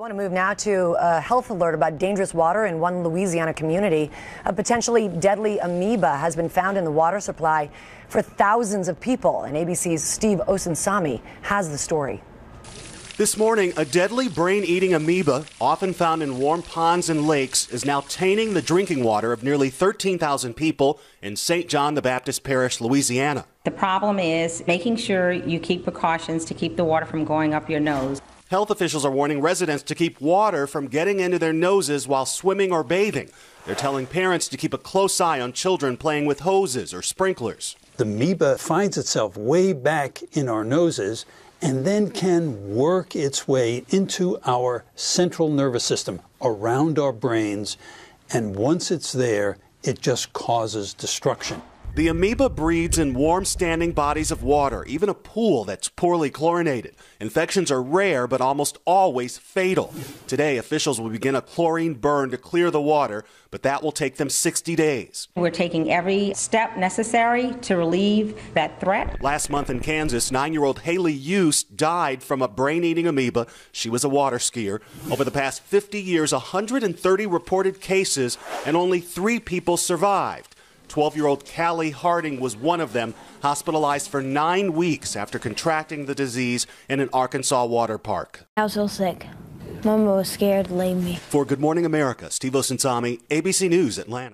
We want to move now to a health alert about dangerous water in one Louisiana community. A potentially deadly amoeba has been found in the water supply for thousands of people. And ABC's Steve Osunsami has the story. This morning, a deadly brain eating amoeba, often found in warm ponds and lakes, is now tainting the drinking water of nearly 13,000 people in St. John the Baptist Parish, Louisiana. The problem is making sure you keep precautions to keep the water from going up your nose. Health officials are warning residents to keep water from getting into their noses while swimming or bathing. They're telling parents to keep a close eye on children playing with hoses or sprinklers. The amoeba finds itself way back in our noses and then can work its way into our central nervous system around our brains. And once it's there, it just causes destruction. The amoeba breeds in warm standing bodies of water, even a pool that's poorly chlorinated. Infections are rare, but almost always fatal. Today, officials will begin a chlorine burn to clear the water, but that will take them 60 days. We're taking every step necessary to relieve that threat. Last month in Kansas, nine year old Hally Yust died from a brain eating amoeba. She was a water skier. Over the past 50 years, 130 reported cases, and only three people survived. 12 year old Kali Hardig was one of them, hospitalized for nine weeks after contracting the disease in an Arkansas water park. I was so sick. Mama was scared to leave me. For Good Morning America, Steve Osunsami, ABC News, Atlanta.